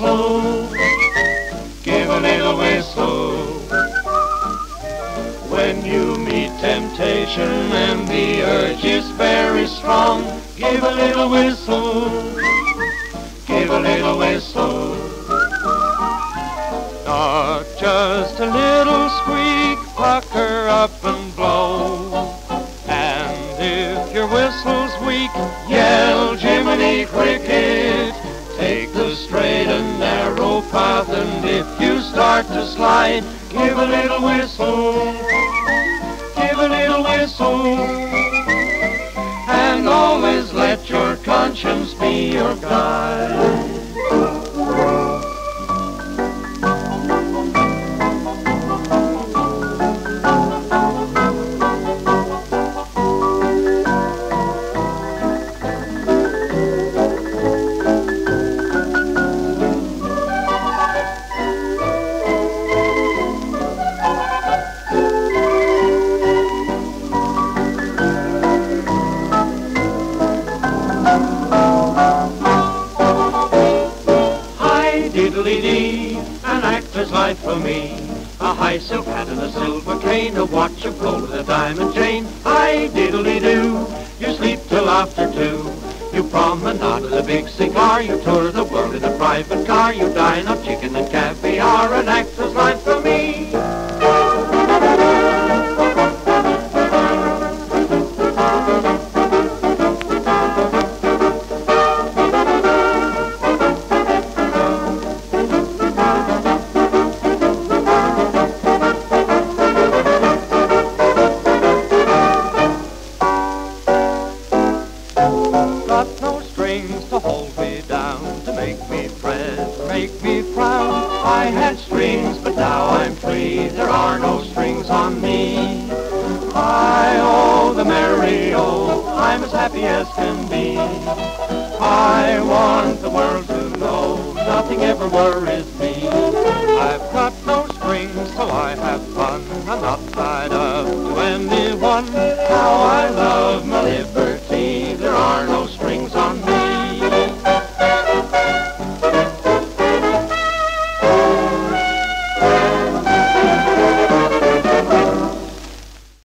Give a little whistle. When you meet temptation and the urge is very strong, give a little whistle. Give a little whistle. Not just a little squeak, pucker up and blow. And if your whistle's weak, yell Jiminy Cricket. Path, and if you start to slide, give a little whistle. Give a little whistle. And always let your conscience be your guide. For me. A high silk hat and a silver cane, a watch of gold with a diamond chain. Hi, diddly do, you sleep till after two. You promenade with a big cigar, you tour the world in a private car, you dine on chicken and caviar, an me. I oh the merry oh, I'm as happy as can be. I want the world to know nothing ever worries